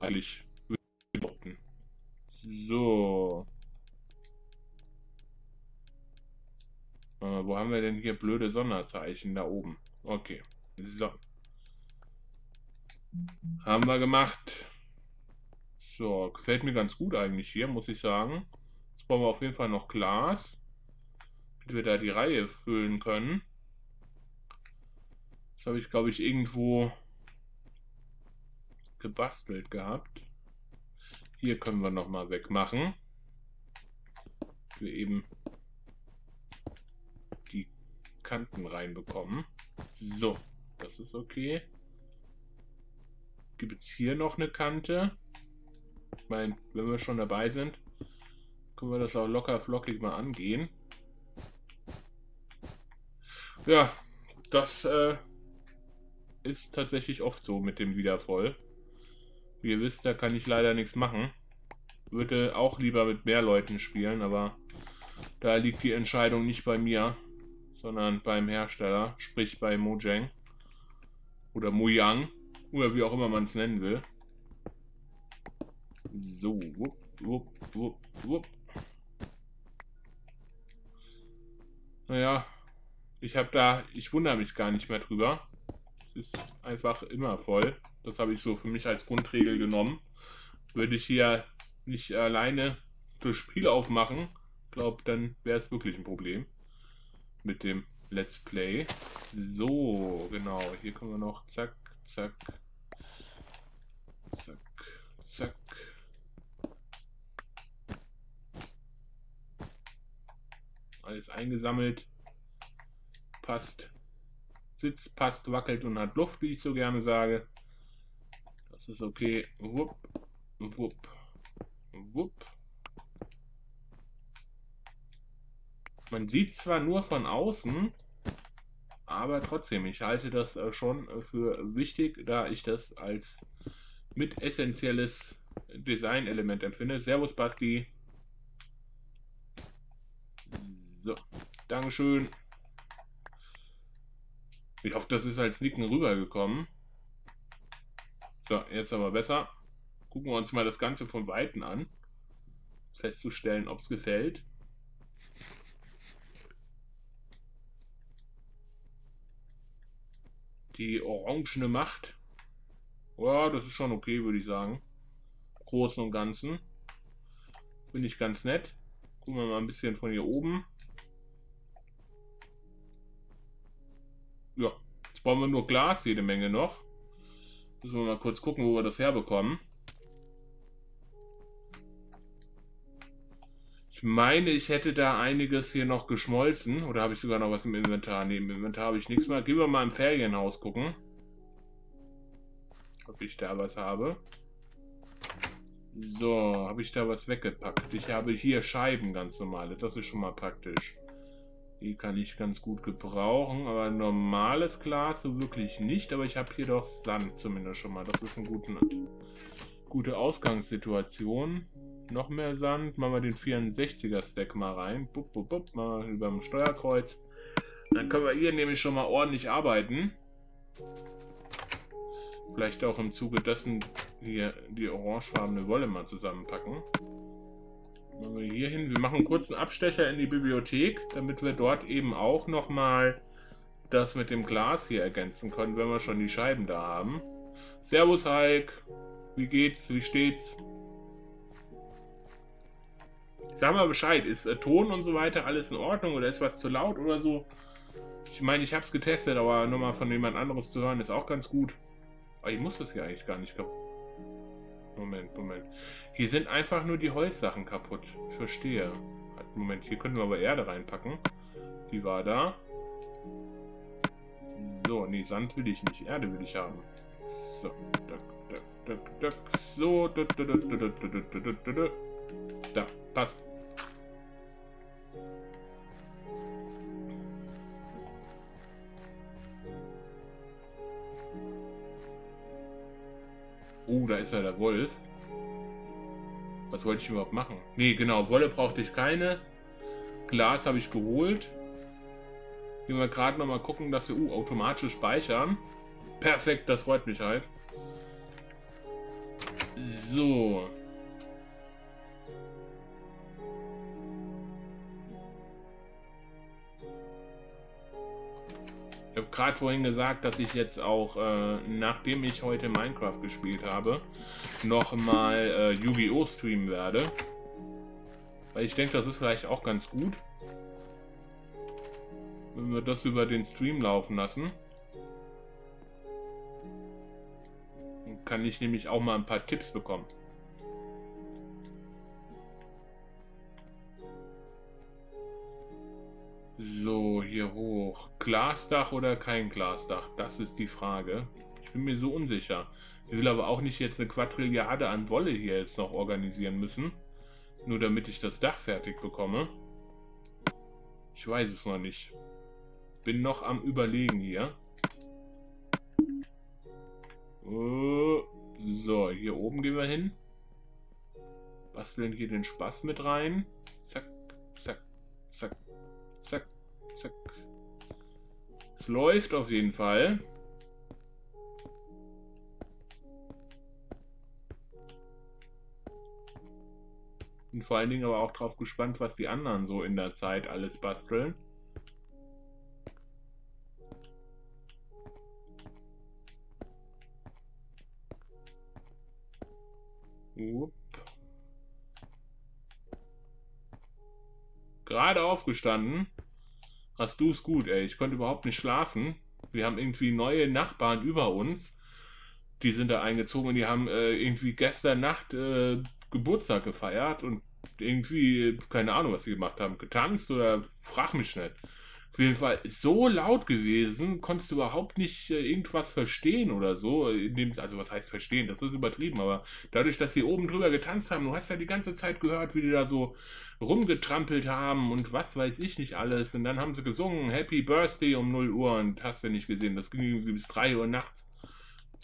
Eigentlich. So. Äh, wo haben wir denn hier blöde Sonderzeichen? Da oben. Okay. So. Haben wir gemacht. So, gefällt mir ganz gut eigentlich hier, muss ich sagen. Jetzt brauchen wir auf jeden Fall noch Glas. Damit wir da die Reihe füllen können. Das habe ich, glaube ich, irgendwo gebastelt gehabt. Hier können wir nochmal wegmachen. Wir eben die Kanten reinbekommen. So, das ist okay. Gibt es hier noch eine Kante? Ich meine, wenn wir schon dabei sind, können wir das auch locker flockig mal angehen. Ja, das äh, ist tatsächlich oft so mit dem Wiedervoll. Wie ihr wisst, da kann ich leider nichts machen. Würde auch lieber mit mehr Leuten spielen, aber da liegt die Entscheidung nicht bei mir, sondern beim Hersteller, sprich bei Mojang oder Mojang oder wie auch immer man es nennen will. So, wupp, wupp, wupp, wupp. Naja, ich habe da, ich wundere mich gar nicht mehr drüber. Es ist einfach immer voll. Das habe ich so für mich als Grundregel genommen. Würde ich hier nicht alleine das Spiel aufmachen, glaube dann wäre es wirklich ein Problem mit dem Let's Play. So, genau, hier können wir noch zack, zack, zack, zack. Alles eingesammelt. Passt. Sitzt, passt, wackelt und hat Luft, wie ich so gerne sage. Das ist okay. Wupp, wupp, wupp. Man sieht zwar nur von außen, aber trotzdem, ich halte das äh, schon für wichtig, da ich das als mit essentielles Designelement empfinde. Servus Basti. So, Dankeschön. Ich hoffe, das ist als Nicken rübergekommen. So, jetzt aber besser. Gucken wir uns mal das Ganze von Weitem an. Festzustellen, ob es gefällt. Die orangene Macht. Ja, das ist schon okay, würde ich sagen. Großen und Ganzen. Finde ich ganz nett. Gucken wir mal ein bisschen von hier oben. Ja, jetzt brauchen wir nur Glas, jede Menge noch. Müssen wir mal kurz gucken, wo wir das herbekommen. Ich meine, ich hätte da einiges hier noch geschmolzen. Oder habe ich sogar noch was im Inventar? Ne, im Inventar habe ich nichts mehr. Gehen wir mal im Ferienhaus gucken. Ob ich da was habe. So, habe ich da was weggepackt? Ich habe hier Scheiben, ganz normale. Das ist schon mal praktisch. Die kann ich ganz gut gebrauchen, aber normales Glas so wirklich nicht. Aber ich habe hier doch Sand zumindest schon mal. Das ist eine gute, gute Ausgangssituation. Noch mehr Sand. Machen wir den 64er Stack mal rein. Bup, bup, bup. Mal über dem Steuerkreuz. Dann können wir hier nämlich schon mal ordentlich arbeiten. Vielleicht auch im Zuge dessen hier die orangefarbene Wolle mal zusammenpacken. Machen wir hier hin. Wir machen kurz einen Abstecher in die Bibliothek, damit wir dort eben auch nochmal das mit dem Glas hier ergänzen können, wenn wir schon die Scheiben da haben. Servus Heik, wie geht's, wie steht's? Sag mal Bescheid, ist äh, Ton und so weiter alles in Ordnung oder ist was zu laut oder so? Ich meine, ich habe es getestet, aber nochmal von jemand anderes zu hören ist auch ganz gut. Aber ich muss das ja eigentlich gar nicht kaputt. Moment, Moment. Hier sind einfach nur die Holzsachen kaputt. Ich verstehe. Moment, hier können wir aber Erde reinpacken. Die war da. So, nee, Sand will ich nicht. Erde will ich haben. So, duck, duck, duck, duck. So, da, passt. Oh, da ist ja der Wolf. Was wollte ich überhaupt machen? Nee, genau, Wolle brauchte ich keine. Glas habe ich geholt. Gehen wir gerade nochmal gucken, dass wir uh, automatisch speichern. Perfekt, das freut mich halt. So. Ich habe gerade vorhin gesagt, dass ich jetzt auch, äh, nachdem ich heute Minecraft gespielt habe, nochmal äh, Yu-Gi-Oh! streamen werde. Weil ich denke, das ist vielleicht auch ganz gut. Wenn wir das über den Stream laufen lassen. Dann kann ich nämlich auch mal ein paar Tipps bekommen. So, hier hoch. Glasdach oder kein Glasdach? Das ist die Frage. Ich bin mir so unsicher. Ich will aber auch nicht jetzt eine Quadrilliarde an Wolle hier jetzt noch organisieren müssen. Nur damit ich das Dach fertig bekomme. Ich weiß es noch nicht. Bin noch am überlegen hier. Oh, so, hier oben gehen wir hin. Basteln hier den Spaß mit rein. Zack, zack, zack, zack, zack. Es läuft auf jeden Fall. Bin vor allen Dingen aber auch drauf gespannt, was die anderen so in der Zeit alles basteln. Upp. Gerade aufgestanden. Hast du es gut, ey. Ich konnte überhaupt nicht schlafen. Wir haben irgendwie neue Nachbarn über uns. Die sind da eingezogen und die haben äh, irgendwie gestern Nacht äh, Geburtstag gefeiert und irgendwie, keine Ahnung, was sie gemacht haben, getanzt oder frag mich nicht. Auf jeden Fall so laut gewesen, konntest du überhaupt nicht äh, irgendwas verstehen oder so. Also was heißt verstehen, das ist übertrieben, aber dadurch, dass sie oben drüber getanzt haben, du hast ja die ganze Zeit gehört, wie die da so rumgetrampelt haben und was weiß ich nicht alles. Und dann haben sie gesungen, Happy Birthday um 0 Uhr und hast du nicht gesehen, das ging irgendwie bis 3 Uhr nachts.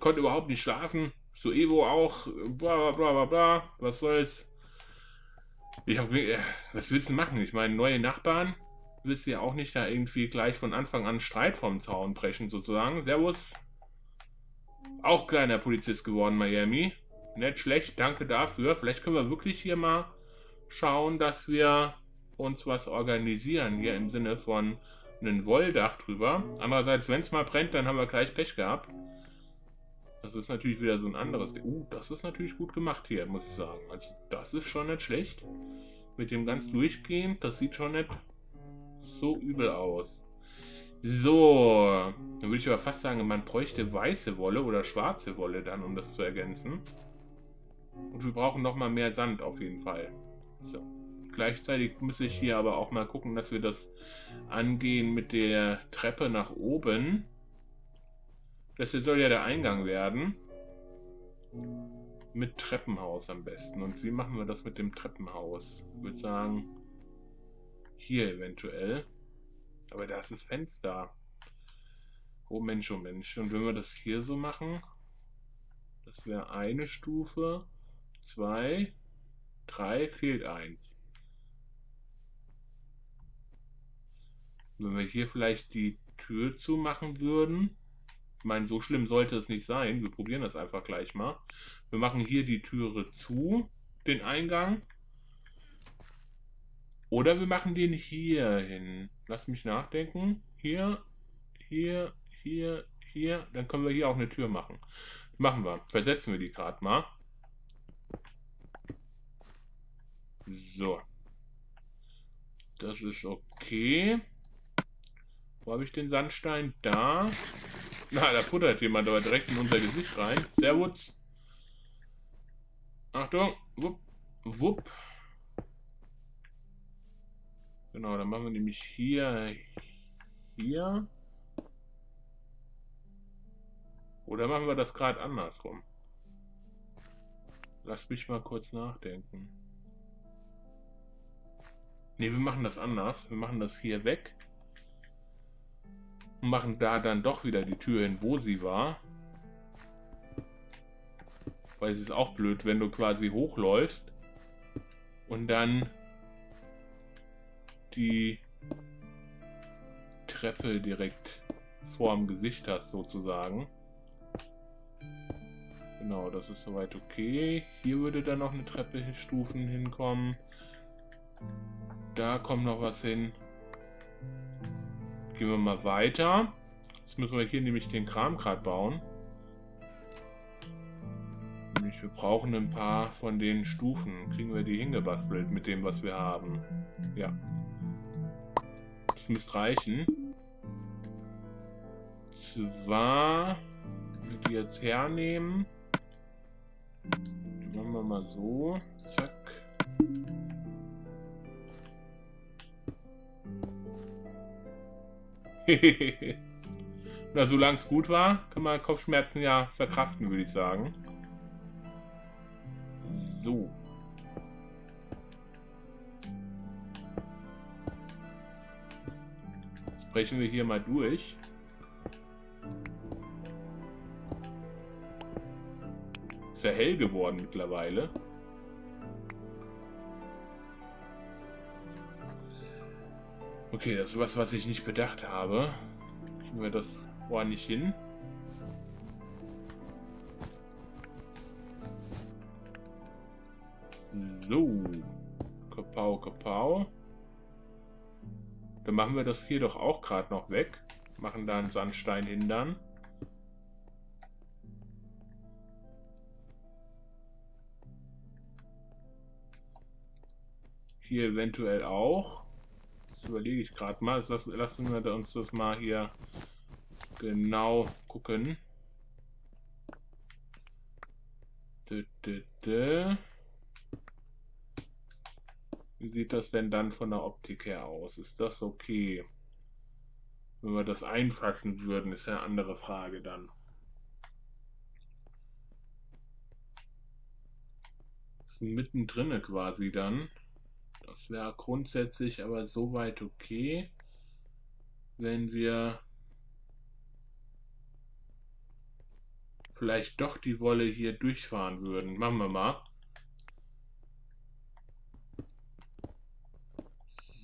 Konnte überhaupt nicht schlafen. So Evo auch, bla bla bla bla bla, was soll's. Ich hab, äh, was willst du machen? Ich meine, neue Nachbarn, willst du ja auch nicht da irgendwie gleich von Anfang an Streit vom Zaun brechen, sozusagen. Servus. Auch kleiner Polizist geworden, Miami. Nicht schlecht, danke dafür. Vielleicht können wir wirklich hier mal schauen, dass wir uns was organisieren, hier im Sinne von einem Wolldach drüber. Andererseits, wenn es mal brennt, dann haben wir gleich Pech gehabt. Das ist natürlich wieder so ein anderes. Uh, das ist natürlich gut gemacht hier, muss ich sagen. Also, das ist schon nicht schlecht. Mit dem ganz durchgehend, das sieht schon nicht so übel aus. So, dann würde ich aber fast sagen, man bräuchte weiße Wolle oder schwarze Wolle dann, um das zu ergänzen. Und wir brauchen noch mal mehr Sand auf jeden Fall. So. Gleichzeitig muss ich hier aber auch mal gucken, dass wir das angehen mit der Treppe nach oben. Das hier soll ja der Eingang werden. Mit Treppenhaus am besten. Und wie machen wir das mit dem Treppenhaus? Ich würde sagen, hier eventuell. Aber da ist das Fenster. Oh Mensch, oh Mensch. Und wenn wir das hier so machen, das wäre eine Stufe, zwei, drei, fehlt eins. Wenn wir hier vielleicht die Tür zumachen würden, ich meine, so schlimm sollte es nicht sein. Wir probieren das einfach gleich mal. Wir machen hier die Türe zu, den Eingang. Oder wir machen den hier hin. Lass mich nachdenken. Hier, hier, hier, hier. Dann können wir hier auch eine Tür machen. Machen wir. Versetzen wir die gerade mal. So. Das ist okay. Wo habe ich den Sandstein? Da. Na, da futtert jemand aber direkt in unser Gesicht rein. Servus. Achtung. Wupp. Wupp. Genau, dann machen wir nämlich hier, hier. Oder machen wir das gerade andersrum? Lass mich mal kurz nachdenken. Ne, wir machen das anders. Wir machen das hier weg. Und machen da dann doch wieder die Tür hin, wo sie war. Weil es ist auch blöd, wenn du quasi hochläufst und dann die Treppe direkt vorm Gesicht hast, sozusagen. Genau, das ist soweit okay. Hier würde dann noch eine Treppe Stufen hinkommen. Da kommt noch was hin. Gehen wir mal weiter. Jetzt müssen wir hier nämlich den Kram gerade bauen. Nämlich wir brauchen ein paar von den Stufen. Kriegen wir die hingebastelt mit dem, was wir haben. Ja. Das müsste reichen. Zwar die jetzt hernehmen. Die machen wir mal so. Zack. Na, solange es gut war, kann man Kopfschmerzen ja verkraften, würde ich sagen. So. Brechen wir hier mal durch. Ist ja hell geworden mittlerweile. Okay, das ist was, was ich nicht bedacht habe. Kriegen wir das ordentlich hin? So. Kapau, kapau. Dann machen wir das hier doch auch gerade noch weg. Machen da einen Sandstein hin dann. Hier eventuell auch. Das überlege ich gerade mal. Das lassen wir uns das mal hier genau gucken. Wie sieht das denn dann von der Optik her aus? Ist das okay? Wenn wir das einfassen würden, ist ja eine andere Frage dann. Ist mittendrin quasi dann. Das wäre grundsätzlich aber soweit okay, wenn wir vielleicht doch die Wolle hier durchfahren würden. Machen wir mal.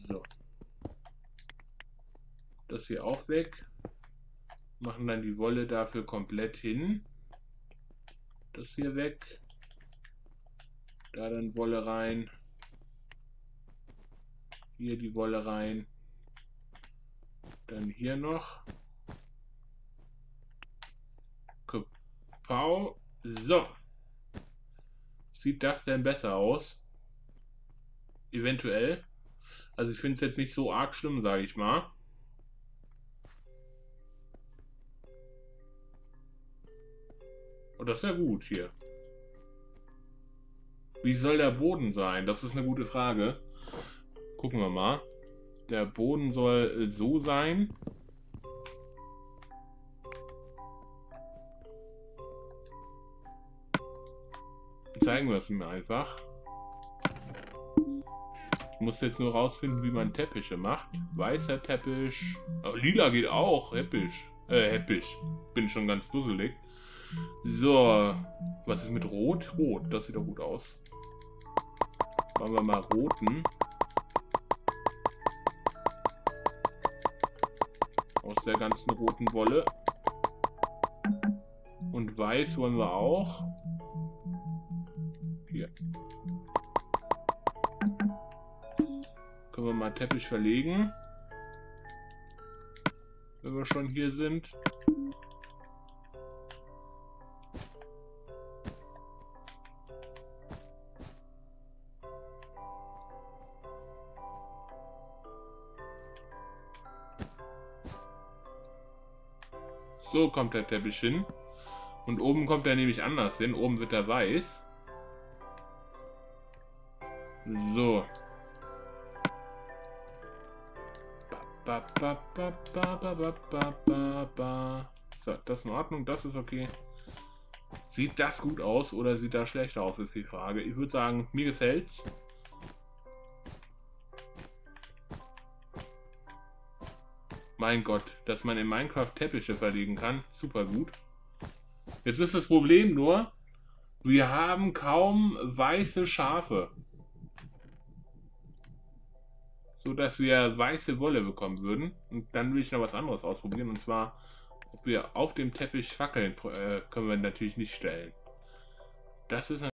So. Das hier auch weg. Machen dann die Wolle dafür komplett hin. Das hier weg. Da dann Wolle rein. Hier die Wolle rein. Dann hier noch. Kapau. So. Sieht das denn besser aus? Eventuell. Also ich finde es jetzt nicht so arg schlimm, sage ich mal. Und das ist ja gut hier. Wie soll der Boden sein? Das ist eine gute Frage. Gucken wir mal. Der Boden soll so sein. Zeigen wir es mir einfach. Ich muss jetzt nur rausfinden, wie man Teppiche macht. Weißer Teppich. Oh, lila geht auch. Heppich. Äh, Heppich. Bin schon ganz dusselig. So. Was ist mit Rot? Rot. Das sieht doch gut aus. Machen wir mal roten. aus der ganzen roten Wolle. Und weiß wollen wir auch. Hier. Können wir mal Teppich verlegen. Wenn wir schon hier sind. So kommt der Teppich hin. Und oben kommt er nämlich anders hin. Oben wird er weiß. So. So, das ist in Ordnung, das ist okay. Sieht das gut aus oder sieht das schlecht aus, ist die Frage. Ich würde sagen, mir gefällt's. Mein Gott, dass man in Minecraft Teppiche verlegen kann. Super gut. Jetzt ist das Problem nur, wir haben kaum weiße Schafe. So dass wir weiße Wolle bekommen würden. Und dann will ich noch was anderes ausprobieren. Und zwar, ob wir auf dem Teppich Fackeln äh, können wir natürlich nicht stellen. Das ist